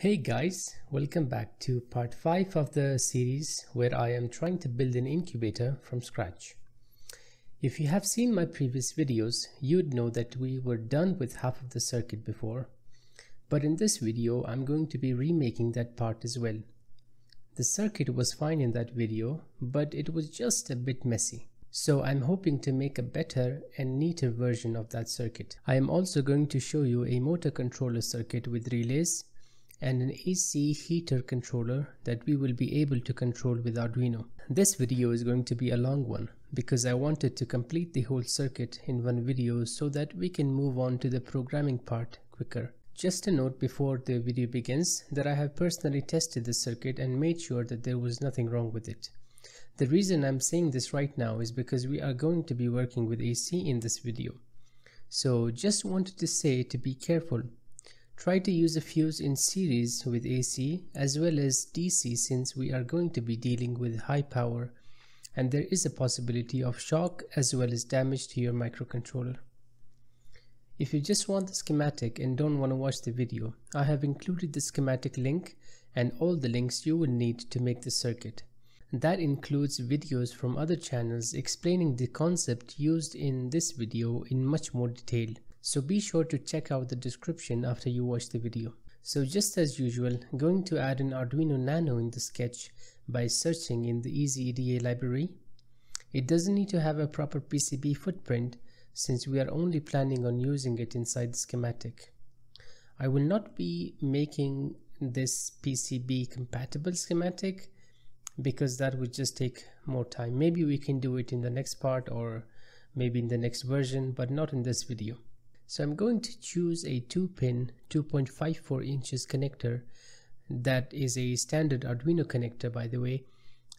Hey guys, welcome back to part 5 of the series where I am trying to build an incubator from scratch. If you have seen my previous videos, you'd know that we were done with half of the circuit before. But in this video, I'm going to be remaking that part as well. The circuit was fine in that video, but it was just a bit messy. So I'm hoping to make a better and neater version of that circuit. I am also going to show you a motor controller circuit with relays and an AC heater controller that we will be able to control with Arduino. This video is going to be a long one because I wanted to complete the whole circuit in one video so that we can move on to the programming part quicker. Just a note before the video begins that I have personally tested the circuit and made sure that there was nothing wrong with it. The reason I'm saying this right now is because we are going to be working with AC in this video. So just wanted to say to be careful Try to use a fuse in series with AC as well as DC since we are going to be dealing with high power and there is a possibility of shock as well as damage to your microcontroller. If you just want the schematic and don't want to watch the video, I have included the schematic link and all the links you will need to make the circuit. That includes videos from other channels explaining the concept used in this video in much more detail so be sure to check out the description after you watch the video. So just as usual, going to add an Arduino Nano in the sketch by searching in the EasyEDA library. It doesn't need to have a proper PCB footprint since we are only planning on using it inside the schematic. I will not be making this PCB compatible schematic because that would just take more time. Maybe we can do it in the next part or maybe in the next version, but not in this video. So I'm going to choose a 2-pin 2.54 inches connector that is a standard Arduino connector by the way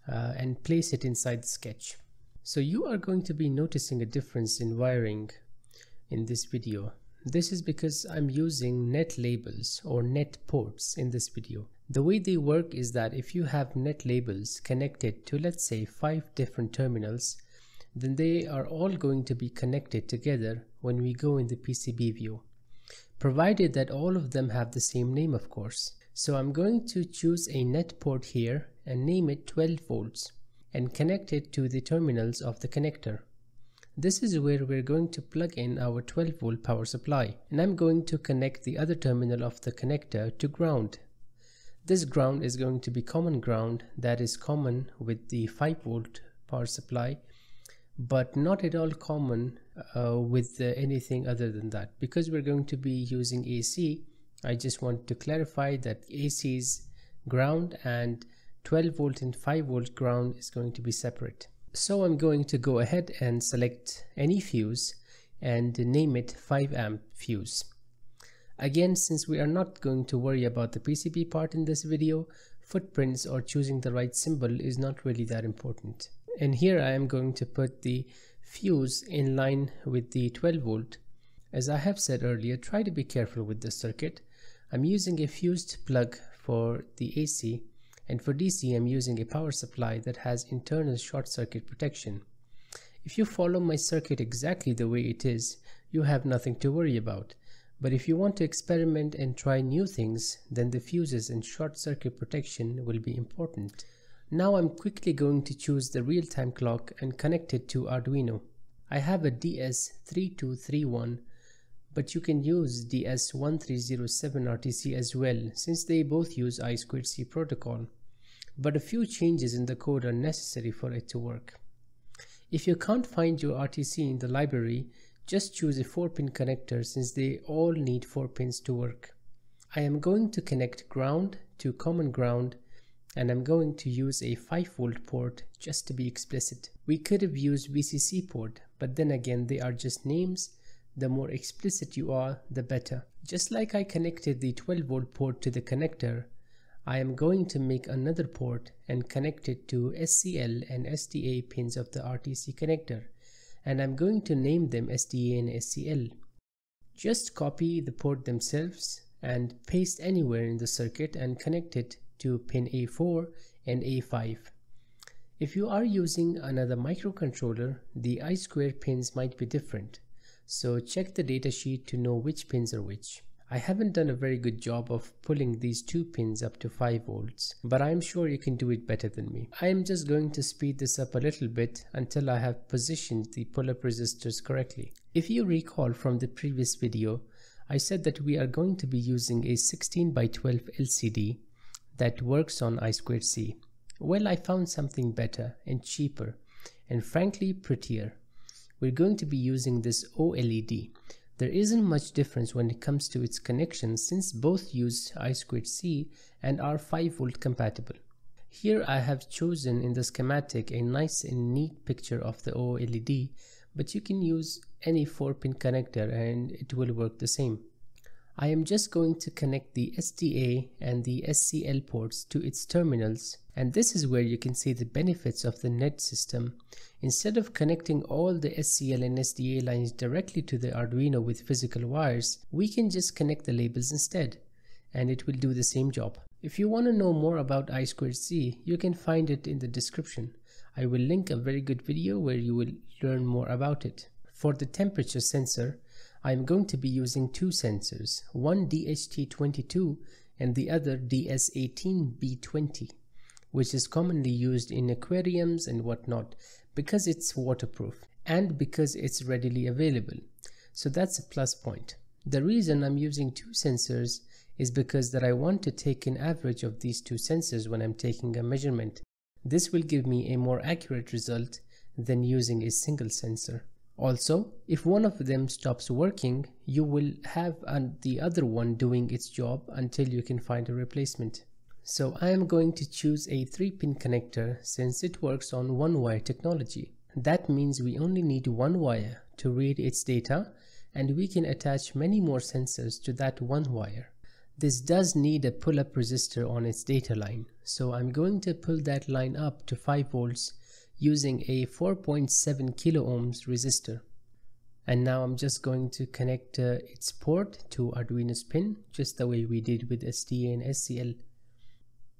uh, and place it inside the sketch. So you are going to be noticing a difference in wiring in this video. This is because I'm using net labels or net ports in this video. The way they work is that if you have net labels connected to let's say 5 different terminals then they are all going to be connected together when we go in the PCB view, provided that all of them have the same name of course. So I'm going to choose a net port here and name it 12 volts and connect it to the terminals of the connector. This is where we're going to plug in our 12 volt power supply and I'm going to connect the other terminal of the connector to ground. This ground is going to be common ground that is common with the 5 volt power supply but not at all common uh, with uh, anything other than that. Because we're going to be using AC, I just want to clarify that AC's ground and 12 volt and 5 volt ground is going to be separate. So I'm going to go ahead and select any fuse and name it 5 amp fuse. Again, since we are not going to worry about the PCB part in this video, footprints or choosing the right symbol is not really that important and here I am going to put the fuse in line with the 12 volt. As I have said earlier, try to be careful with this circuit. I'm using a fused plug for the AC and for DC I'm using a power supply that has internal short circuit protection. If you follow my circuit exactly the way it is, you have nothing to worry about. But if you want to experiment and try new things, then the fuses and short circuit protection will be important. Now I'm quickly going to choose the real-time clock and connect it to Arduino. I have a DS3231 but you can use DS1307 RTC as well since they both use I2C protocol. But a few changes in the code are necessary for it to work. If you can't find your RTC in the library, just choose a 4-pin connector since they all need 4 pins to work. I am going to connect ground to common ground and I'm going to use a 5 volt port just to be explicit. We could have used VCC port, but then again they are just names. The more explicit you are, the better. Just like I connected the 12 volt port to the connector, I am going to make another port and connect it to SCL and SDA pins of the RTC connector and I'm going to name them SDA and SCL. Just copy the port themselves and paste anywhere in the circuit and connect it to pin A4 and A5. If you are using another microcontroller, the I2 pins might be different, so check the datasheet to know which pins are which. I haven't done a very good job of pulling these two pins up to 5 volts, but I am sure you can do it better than me. I am just going to speed this up a little bit until I have positioned the pull-up resistors correctly. If you recall from the previous video, I said that we are going to be using a 16 by 12 LCD that works on I2C. Well, I found something better and cheaper and frankly prettier. We're going to be using this OLED there isn't much difference when it comes to its connection since both use I2C and are 5 volt compatible. Here I have chosen in the schematic a nice and neat picture of the OLED, but you can use any 4 pin connector and it will work the same. I am just going to connect the SDA and the SCL ports to its terminals and this is where you can see the benefits of the net system. Instead of connecting all the SCL and SDA lines directly to the Arduino with physical wires, we can just connect the labels instead and it will do the same job. If you want to know more about I2C, you can find it in the description. I will link a very good video where you will learn more about it. For the temperature sensor, I'm going to be using two sensors, one DHT22 and the other DS18B20, which is commonly used in aquariums and whatnot because it's waterproof and because it's readily available. So that's a plus point. The reason I'm using two sensors is because that I want to take an average of these two sensors when I'm taking a measurement. This will give me a more accurate result than using a single sensor. Also, if one of them stops working, you will have the other one doing its job until you can find a replacement. So I am going to choose a 3-pin connector since it works on one-wire technology. That means we only need one wire to read its data and we can attach many more sensors to that one wire. This does need a pull-up resistor on its data line, so I'm going to pull that line up to 5 volts using a 4.7 kilo ohms resistor. And now I'm just going to connect uh, its port to Arduino's pin, just the way we did with SDA and SCL.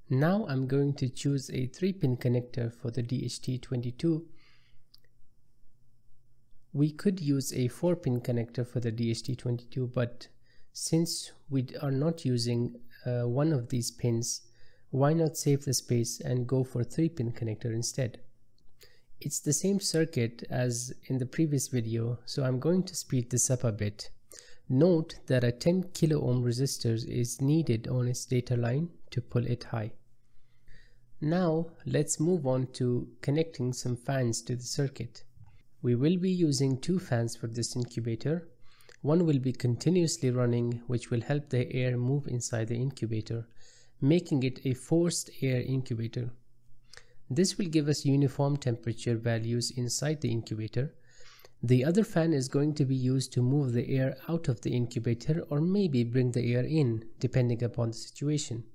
Now I'm going to choose a 3-pin connector for the DHT22. We could use a 4-pin connector for the DHT22, but since we are not using uh, one of these pins, why not save the space and go for 3-pin connector instead? It's the same circuit as in the previous video, so I'm going to speed this up a bit. Note that a 10 kilo ohm resistor is needed on its data line to pull it high. Now let's move on to connecting some fans to the circuit. We will be using two fans for this incubator. One will be continuously running which will help the air move inside the incubator, making it a forced air incubator. This will give us uniform temperature values inside the incubator. The other fan is going to be used to move the air out of the incubator or maybe bring the air in depending upon the situation.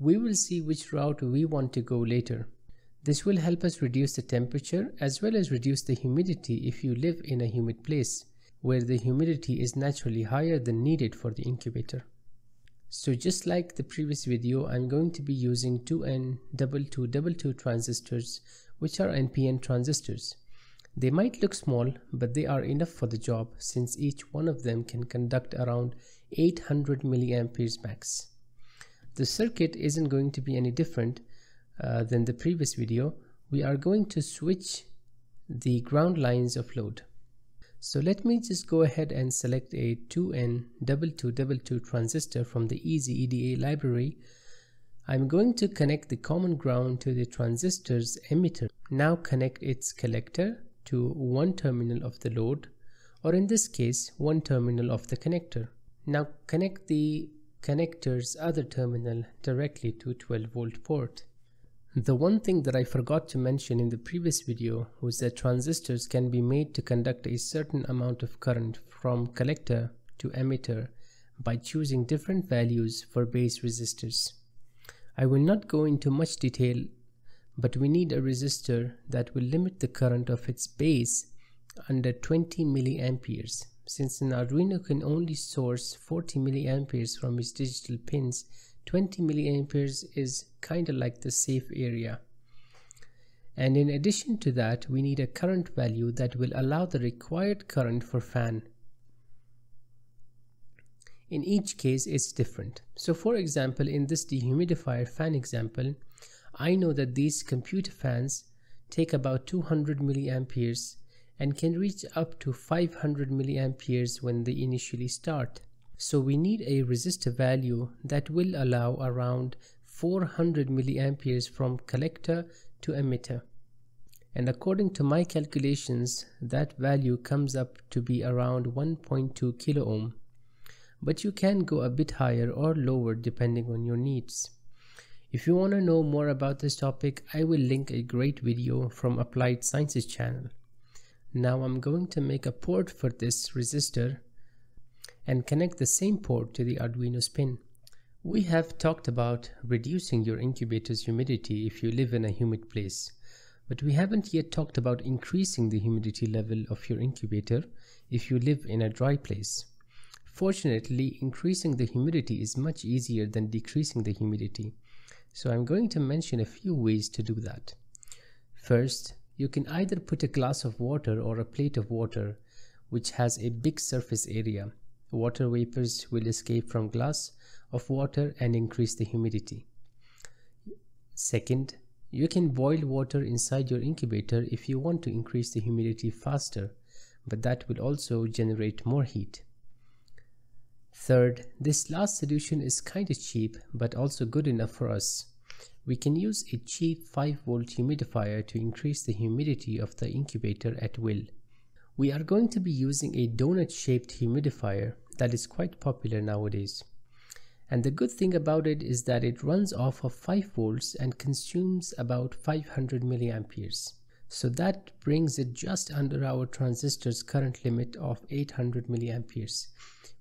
We will see which route we want to go later. This will help us reduce the temperature as well as reduce the humidity if you live in a humid place where the humidity is naturally higher than needed for the incubator. So just like the previous video, I'm going to be using 2N2222 transistors, which are NPN transistors. They might look small, but they are enough for the job since each one of them can conduct around 800 milliamperes max. The circuit isn't going to be any different uh, than the previous video. We are going to switch the ground lines of load. So let me just go ahead and select a 2N2222 transistor from the Easy EDA library. I'm going to connect the common ground to the transistor's emitter. Now connect its collector to one terminal of the load or in this case one terminal of the connector. Now connect the connector's other terminal directly to 12 volt port. The one thing that I forgot to mention in the previous video was that transistors can be made to conduct a certain amount of current from collector to emitter by choosing different values for base resistors. I will not go into much detail, but we need a resistor that will limit the current of its base under 20 milliamperes. Since an Arduino can only source 40 milliamperes from its digital pins, 20 milliamperes is kind of like the safe area. And in addition to that, we need a current value that will allow the required current for fan. In each case, it's different. So for example, in this dehumidifier fan example, I know that these computer fans take about 200 milliamperes and can reach up to 500 milliamperes when they initially start. So we need a resistor value that will allow around 400 milliamperes from collector to emitter. And according to my calculations, that value comes up to be around 1.2 kilo ohm. But you can go a bit higher or lower depending on your needs. If you want to know more about this topic, I will link a great video from Applied Sciences channel. Now I'm going to make a port for this resistor and connect the same port to the Arduino pin. We have talked about reducing your incubator's humidity if you live in a humid place, but we haven't yet talked about increasing the humidity level of your incubator if you live in a dry place. Fortunately, increasing the humidity is much easier than decreasing the humidity, so I'm going to mention a few ways to do that. First, you can either put a glass of water or a plate of water which has a big surface area. Water vapors will escape from glass of water and increase the humidity. Second, you can boil water inside your incubator if you want to increase the humidity faster, but that will also generate more heat. Third, this last solution is kinda cheap but also good enough for us. We can use a cheap 5 volt humidifier to increase the humidity of the incubator at will. We are going to be using a donut shaped humidifier that is quite popular nowadays. And the good thing about it is that it runs off of 5 volts and consumes about 500 milliamperes. So that brings it just under our transistor's current limit of 800 milliamperes,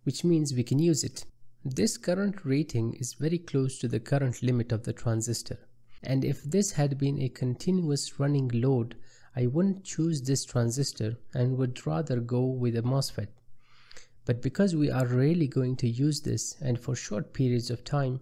which means we can use it. This current rating is very close to the current limit of the transistor. And if this had been a continuous running load, I wouldn't choose this transistor and would rather go with a MOSFET. But because we are rarely going to use this and for short periods of time,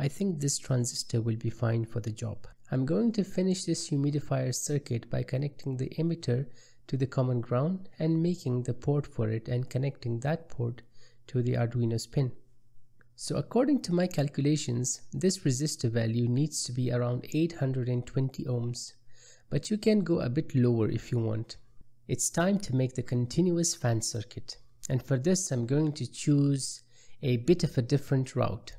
I think this transistor will be fine for the job. I'm going to finish this humidifier circuit by connecting the emitter to the common ground and making the port for it and connecting that port to the Arduino's pin. So according to my calculations, this resistor value needs to be around 820 ohms, but you can go a bit lower if you want. It's time to make the continuous fan circuit. And for this, I'm going to choose a bit of a different route.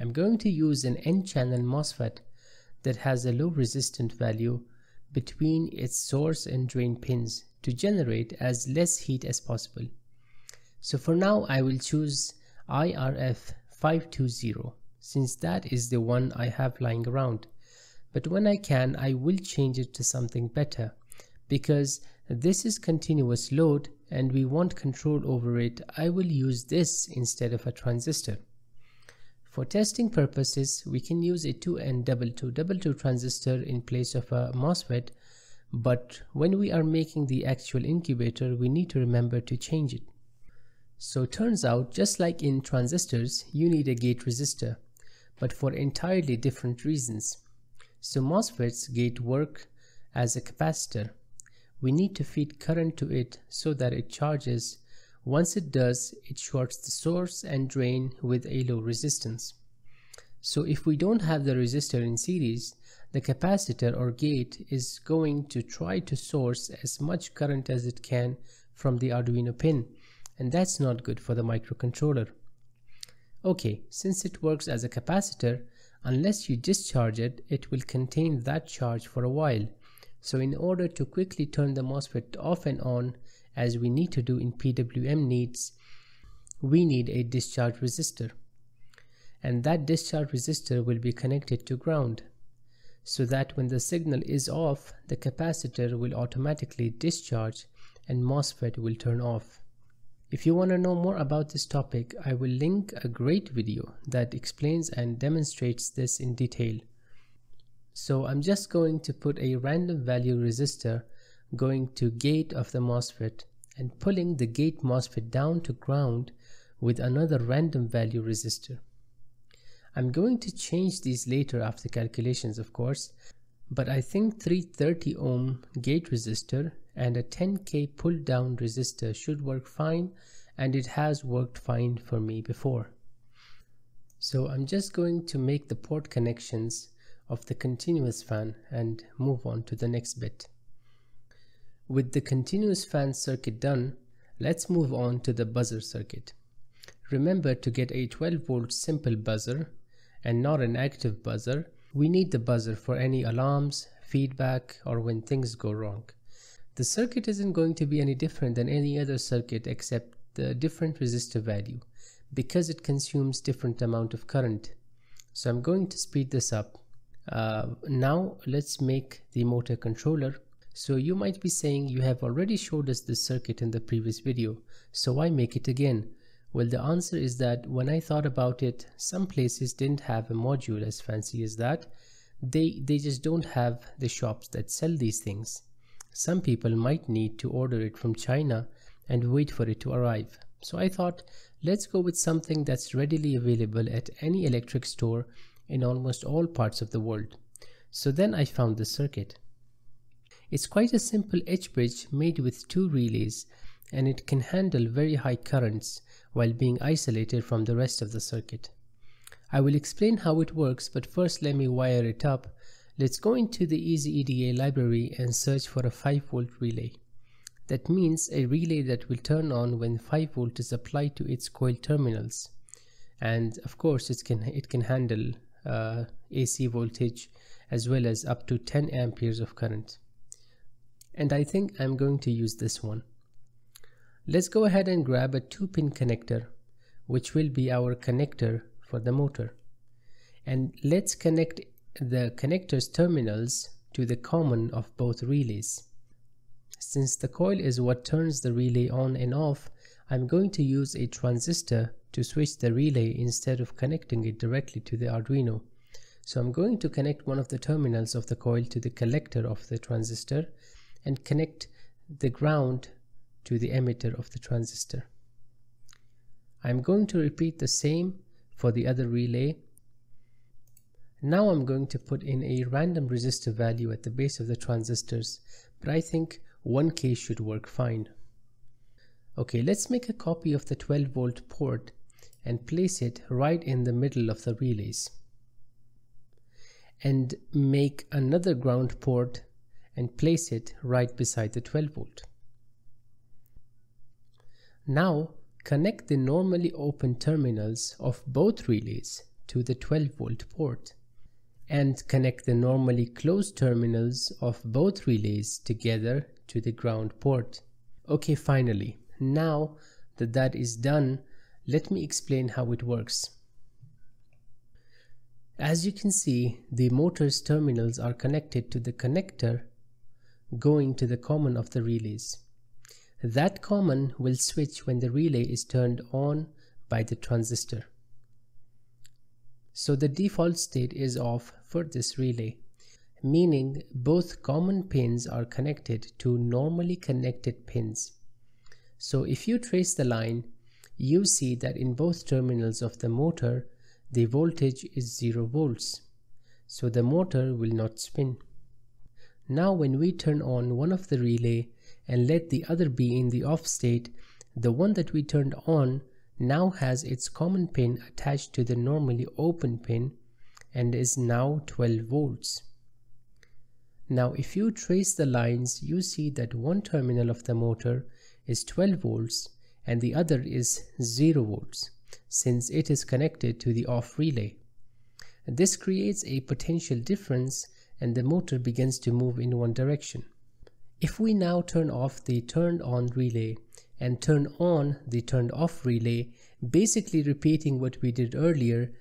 I'm going to use an N-channel MOSFET that has a low resistant value between its source and drain pins to generate as less heat as possible. So for now, I will choose IRF 520 since that is the one I have lying around. But when I can, I will change it to something better because this is continuous load and we want control over it, I will use this instead of a transistor. For testing purposes, we can use a 2N2222 transistor in place of a MOSFET, but when we are making the actual incubator, we need to remember to change it. So turns out, just like in transistors, you need a gate resistor, but for entirely different reasons. So MOSFETs gate work as a capacitor. We need to feed current to it so that it charges. Once it does, it shorts the source and drain with a low resistance. So if we don't have the resistor in series, the capacitor or gate is going to try to source as much current as it can from the Arduino pin and that's not good for the microcontroller. Okay, since it works as a capacitor, unless you discharge it, it will contain that charge for a while. So in order to quickly turn the MOSFET off and on, as we need to do in PWM needs, we need a discharge resistor. And that discharge resistor will be connected to ground, so that when the signal is off, the capacitor will automatically discharge and MOSFET will turn off. If you want to know more about this topic, I will link a great video that explains and demonstrates this in detail. So I'm just going to put a random value resistor going to gate of the MOSFET and pulling the gate MOSFET down to ground with another random value resistor. I'm going to change these later after calculations of course, but I think 330 ohm gate resistor and a 10k pull down resistor should work fine and it has worked fine for me before. So I'm just going to make the port connections of the continuous fan and move on to the next bit. With the continuous fan circuit done, let's move on to the buzzer circuit. Remember to get a 12 volt simple buzzer and not an active buzzer. We need the buzzer for any alarms, feedback or when things go wrong. The circuit isn't going to be any different than any other circuit except the different resistor value because it consumes different amount of current. So I'm going to speed this up. Uh, now let's make the motor controller. So you might be saying you have already showed us this circuit in the previous video, so why make it again? Well, the answer is that when I thought about it, some places didn't have a module as fancy as that. They, they just don't have the shops that sell these things. Some people might need to order it from China and wait for it to arrive. So I thought, let's go with something that's readily available at any electric store in almost all parts of the world. So then I found the circuit. It's quite a simple H-bridge made with two relays and it can handle very high currents while being isolated from the rest of the circuit. I will explain how it works but first let me wire it up. Let's go into the EasyEDA library and search for a 5 volt relay. That means a relay that will turn on when 5 volt is applied to its coil terminals. And of course it can, it can handle uh, AC voltage as well as up to 10 amperes of current. And I think I'm going to use this one. Let's go ahead and grab a 2-pin connector, which will be our connector for the motor. And let's connect the connector's terminals to the common of both relays. Since the coil is what turns the relay on and off, I'm going to use a transistor to switch the relay instead of connecting it directly to the Arduino. So I'm going to connect one of the terminals of the coil to the collector of the transistor and connect the ground to the emitter of the transistor. I'm going to repeat the same for the other relay. Now I'm going to put in a random resistor value at the base of the transistors, but I think 1k should work fine. Okay, let's make a copy of the 12 volt port and place it right in the middle of the relays. And make another ground port and place it right beside the 12 volt. Now connect the normally open terminals of both relays to the 12 volt port and connect the normally closed terminals of both relays together to the ground port. Okay, finally, now that that is done, let me explain how it works. As you can see, the motor's terminals are connected to the connector going to the common of the relays. That common will switch when the relay is turned on by the transistor. So the default state is off for this relay, meaning both common pins are connected to normally connected pins. So if you trace the line, you see that in both terminals of the motor, the voltage is 0 volts. So the motor will not spin. Now when we turn on one of the relay, and let the other be in the off state, the one that we turned on now has its common pin attached to the normally open pin and is now 12 volts. Now if you trace the lines you see that one terminal of the motor is 12 volts and the other is 0 volts since it is connected to the off relay. This creates a potential difference and the motor begins to move in one direction. If we now turn off the turned on relay and turn on the turned off relay, basically repeating what we did earlier,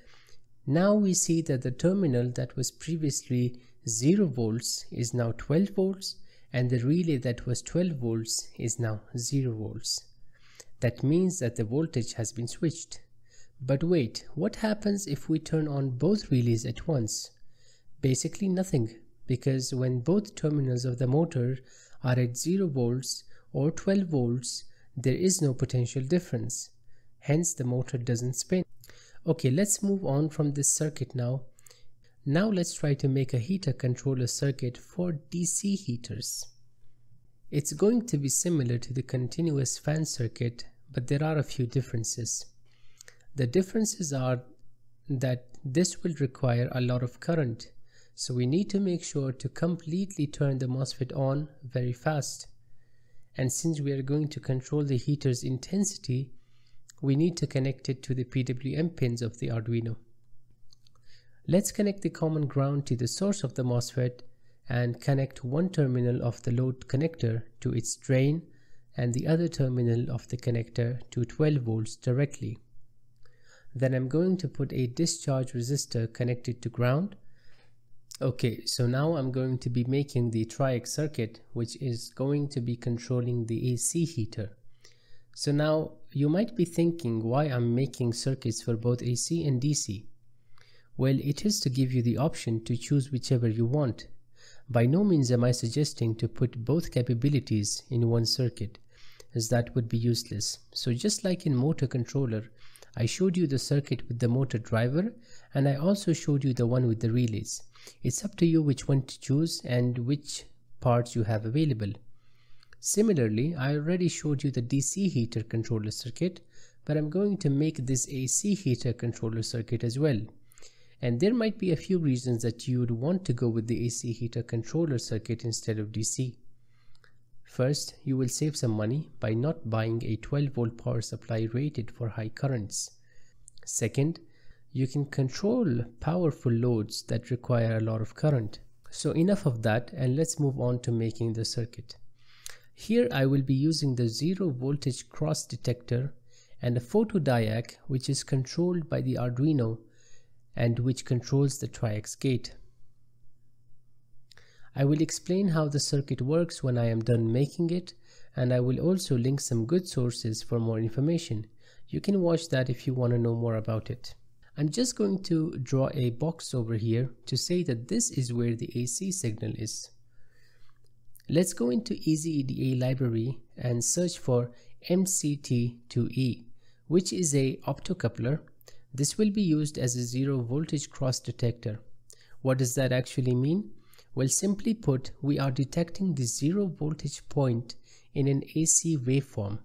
now we see that the terminal that was previously 0 volts is now 12 volts and the relay that was 12 volts is now 0 volts. That means that the voltage has been switched. But wait, what happens if we turn on both relays at once? Basically nothing, because when both terminals of the motor are at 0 volts or 12 volts, there is no potential difference. Hence the motor doesn't spin. Okay, let's move on from this circuit now. Now let's try to make a heater controller circuit for DC heaters. It's going to be similar to the continuous fan circuit, but there are a few differences. The differences are that this will require a lot of current, so we need to make sure to completely turn the MOSFET on very fast. And since we are going to control the heater's intensity, we need to connect it to the PWM pins of the Arduino. Let's connect the common ground to the source of the MOSFET and connect one terminal of the load connector to its drain and the other terminal of the connector to 12 volts directly. Then I'm going to put a discharge resistor connected to ground. Okay, so now I'm going to be making the TRIAC circuit which is going to be controlling the AC heater. So now you might be thinking why I'm making circuits for both AC and DC. Well, it is to give you the option to choose whichever you want. By no means am I suggesting to put both capabilities in one circuit, as that would be useless. So just like in motor controller, I showed you the circuit with the motor driver and I also showed you the one with the relays. It's up to you which one to choose and which parts you have available. Similarly, I already showed you the DC heater controller circuit, but I'm going to make this AC heater controller circuit as well. And there might be a few reasons that you would want to go with the AC heater controller circuit instead of DC. First, you will save some money by not buying a 12 volt power supply rated for high currents. Second, you can control powerful loads that require a lot of current. So enough of that and let's move on to making the circuit. Here I will be using the zero voltage cross detector and a photodiac which is controlled by the Arduino and which controls the TRIAC gate. I will explain how the circuit works when I am done making it and I will also link some good sources for more information. You can watch that if you want to know more about it. I'm just going to draw a box over here to say that this is where the AC signal is. Let's go into EasyEDA library and search for MCT2E, which is a optocoupler this will be used as a zero voltage cross detector. What does that actually mean? Well, simply put, we are detecting the zero voltage point in an AC waveform,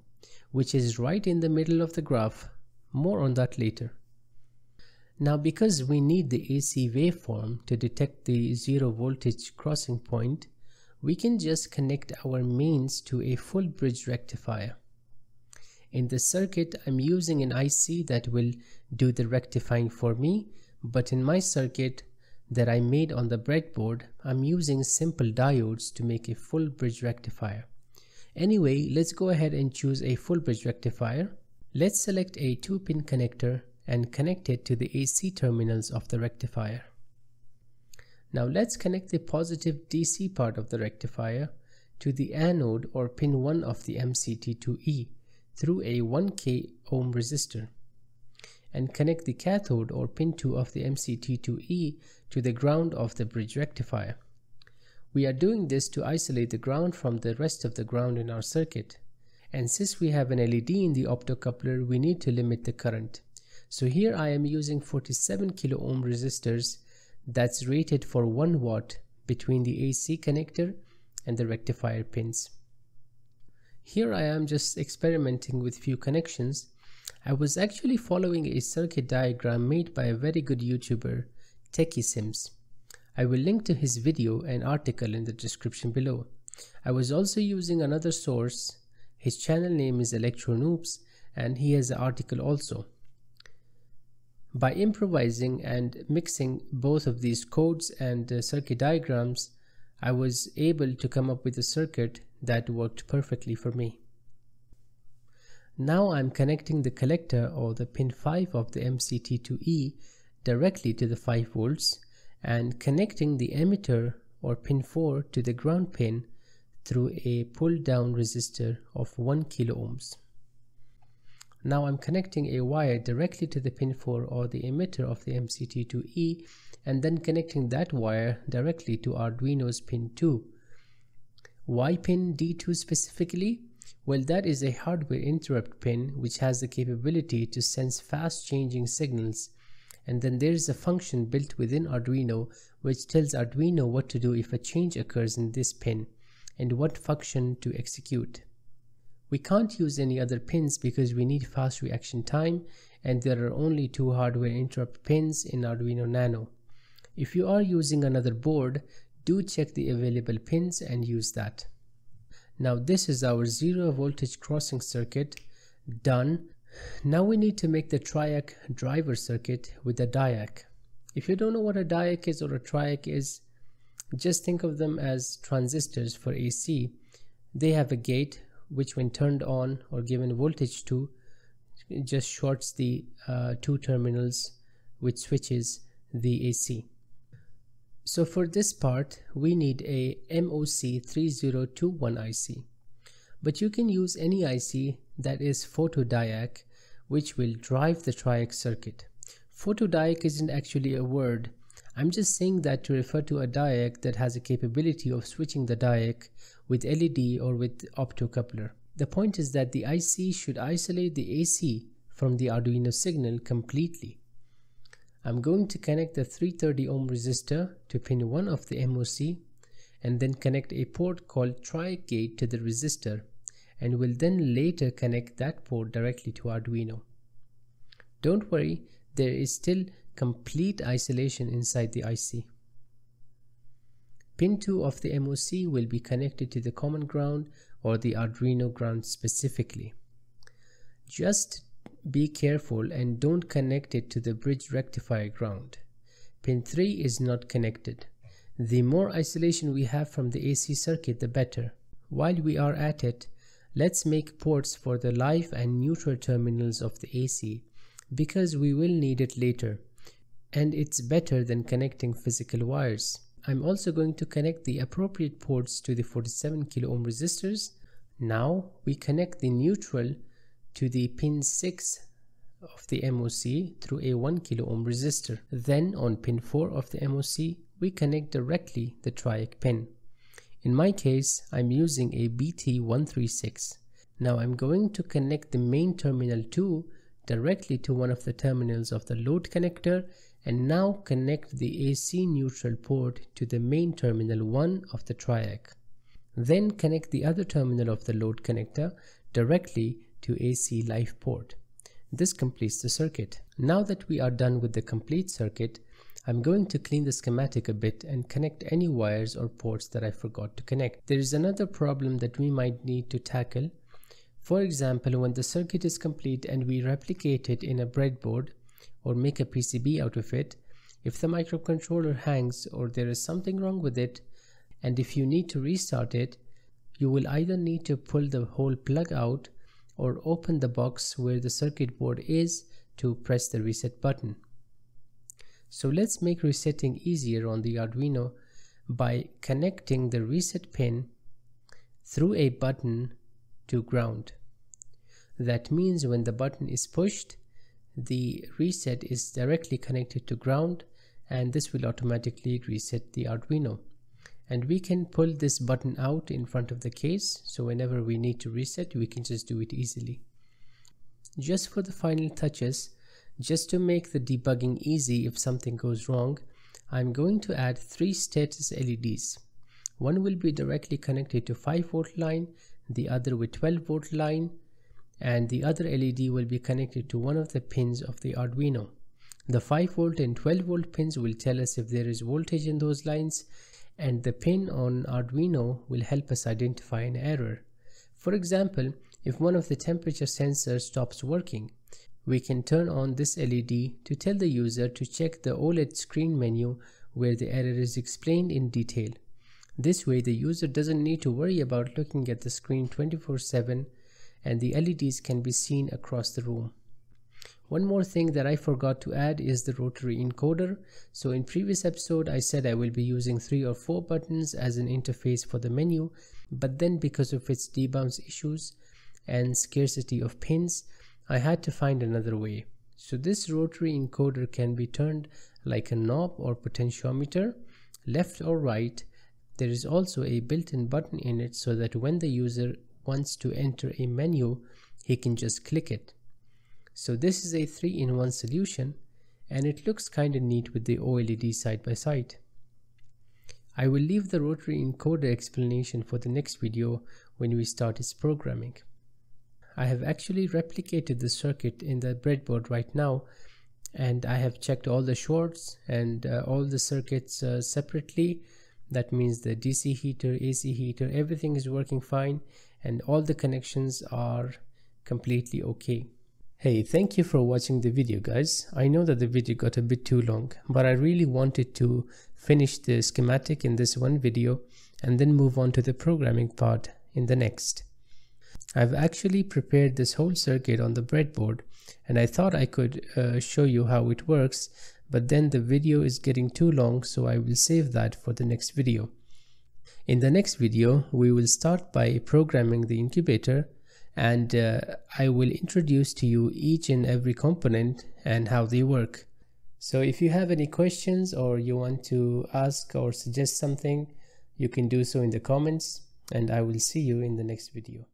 which is right in the middle of the graph. More on that later. Now, because we need the AC waveform to detect the zero voltage crossing point, we can just connect our mains to a full bridge rectifier. In the circuit, I'm using an IC that will do the rectifying for me, but in my circuit that I made on the breadboard, I'm using simple diodes to make a full bridge rectifier. Anyway, let's go ahead and choose a full bridge rectifier. Let's select a 2-pin connector and connect it to the AC terminals of the rectifier. Now let's connect the positive DC part of the rectifier to the anode or pin 1 of the MCT2E through a 1k ohm resistor and connect the cathode or pin 2 of the MCT2E to the ground of the bridge rectifier. We are doing this to isolate the ground from the rest of the ground in our circuit. And since we have an LED in the optocoupler, we need to limit the current. So here I am using 47 kilo ohm resistors that's rated for 1 watt between the AC connector and the rectifier pins. Here I am just experimenting with few connections. I was actually following a circuit diagram made by a very good YouTuber, Techisms. I will link to his video and article in the description below. I was also using another source. His channel name is ElectroNoobs and he has an article also. By improvising and mixing both of these codes and uh, circuit diagrams, I was able to come up with a circuit that worked perfectly for me. Now I'm connecting the collector or the pin 5 of the MCT2E directly to the 5 volts and connecting the emitter or pin 4 to the ground pin through a pull down resistor of 1 kilo ohms. Now I'm connecting a wire directly to the pin 4 or the emitter of the MCT2E and then connecting that wire directly to Arduino's pin 2 why pin D2 specifically? Well, that is a hardware interrupt pin which has the capability to sense fast changing signals. And then there is a function built within Arduino which tells Arduino what to do if a change occurs in this pin and what function to execute. We can't use any other pins because we need fast reaction time and there are only two hardware interrupt pins in Arduino Nano. If you are using another board, do check the available pins and use that. Now this is our zero voltage crossing circuit done. Now we need to make the triac driver circuit with a diac. If you don't know what a diac is or a triac is, just think of them as transistors for AC. They have a gate which when turned on or given voltage to just shorts the uh, two terminals which switches the AC. So for this part we need a MOC3021 IC. But you can use any IC that is photodiac which will drive the triac circuit. Photodiac isn't actually a word. I'm just saying that to refer to a diac that has a capability of switching the diac with LED or with optocoupler. The point is that the IC should isolate the AC from the Arduino signal completely. I'm going to connect the 330 ohm resistor to pin 1 of the MOC and then connect a port called tri gate to the resistor and will then later connect that port directly to Arduino. Don't worry, there is still complete isolation inside the IC. Pin 2 of the MOC will be connected to the common ground or the Arduino ground specifically. Just be careful and don't connect it to the bridge rectifier ground. Pin 3 is not connected. The more isolation we have from the AC circuit the better. While we are at it, Let's make ports for the live and neutral terminals of the AC because we will need it later and it's better than connecting physical wires. I'm also going to connect the appropriate ports to the 47 kilo ohm resistors. Now we connect the neutral to the pin 6 of the MOC through a 1 kilo ohm resistor. Then on pin 4 of the MOC we connect directly the triac pin. In my case, I'm using a BT136. Now I'm going to connect the main terminal 2 directly to one of the terminals of the load connector and now connect the AC neutral port to the main terminal 1 of the triac. Then connect the other terminal of the load connector directly to AC live port. This completes the circuit. Now that we are done with the complete circuit, I'm going to clean the schematic a bit and connect any wires or ports that I forgot to connect. There is another problem that we might need to tackle. For example, when the circuit is complete and we replicate it in a breadboard or make a PCB out of it, if the microcontroller hangs or there is something wrong with it, and if you need to restart it, you will either need to pull the whole plug out or open the box where the circuit board is to press the reset button. So let's make resetting easier on the Arduino by connecting the reset pin through a button to ground. That means when the button is pushed, the reset is directly connected to ground and this will automatically reset the Arduino. And we can pull this button out in front of the case, so whenever we need to reset, we can just do it easily. Just for the final touches, just to make the debugging easy if something goes wrong, I'm going to add three status LEDs. One will be directly connected to 5 volt line, the other with 12 volt line, and the other LED will be connected to one of the pins of the Arduino. The 5 volt and 12 volt pins will tell us if there is voltage in those lines and the pin on Arduino will help us identify an error. For example, if one of the temperature sensors stops working, we can turn on this LED to tell the user to check the OLED screen menu where the error is explained in detail. This way the user doesn't need to worry about looking at the screen 24-7 and the LEDs can be seen across the room. One more thing that I forgot to add is the rotary encoder. So in previous episode I said I will be using 3 or 4 buttons as an interface for the menu but then because of its debounce issues and scarcity of pins I had to find another way. So this rotary encoder can be turned like a knob or potentiometer, left or right. There is also a built-in button in it so that when the user wants to enter a menu, he can just click it. So this is a 3-in-1 solution and it looks kinda neat with the OLED side by side. I will leave the rotary encoder explanation for the next video when we start its programming. I have actually replicated the circuit in the breadboard right now and I have checked all the shorts and uh, all the circuits uh, separately that means the DC heater, AC heater, everything is working fine and all the connections are completely okay. Hey, thank you for watching the video guys. I know that the video got a bit too long, but I really wanted to finish the schematic in this one video and then move on to the programming part in the next. I've actually prepared this whole circuit on the breadboard and I thought I could uh, show you how it works but then the video is getting too long so I will save that for the next video. In the next video we will start by programming the incubator and uh, I will introduce to you each and every component and how they work. So if you have any questions or you want to ask or suggest something you can do so in the comments and I will see you in the next video.